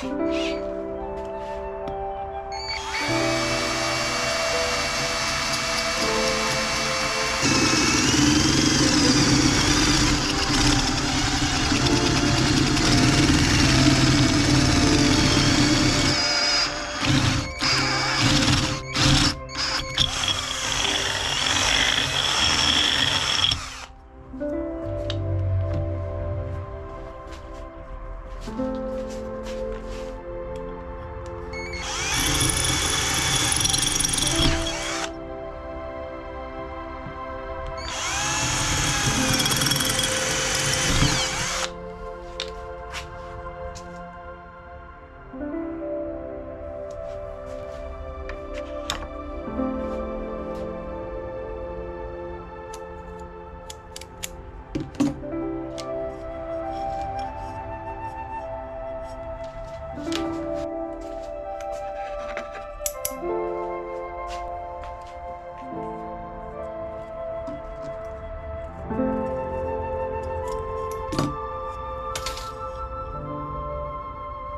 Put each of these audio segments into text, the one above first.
Shh.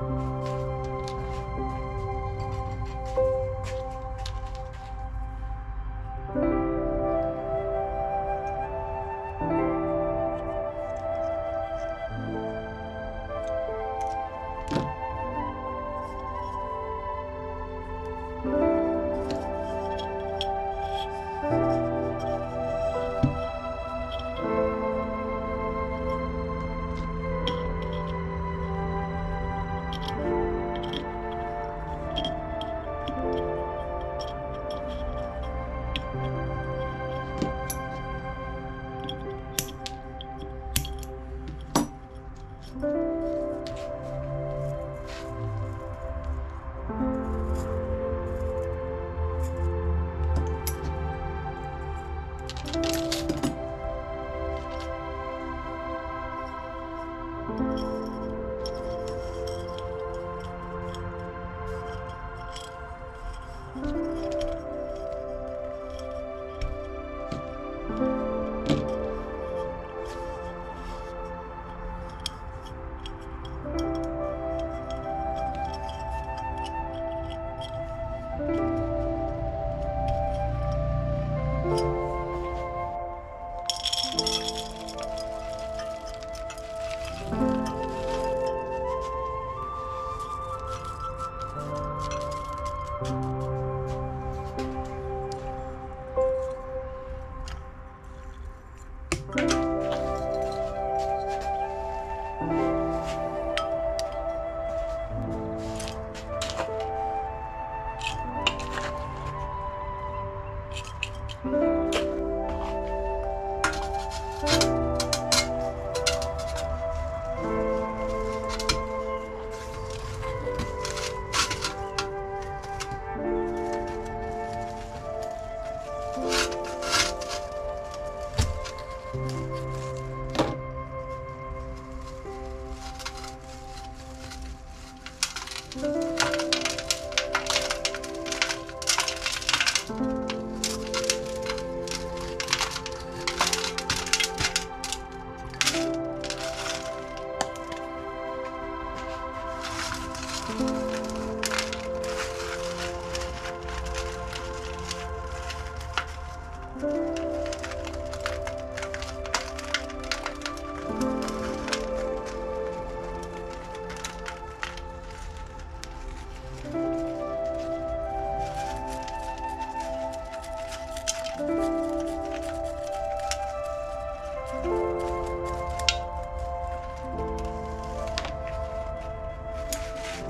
Thank you.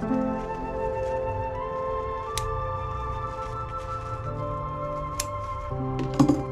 Thank you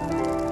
Thank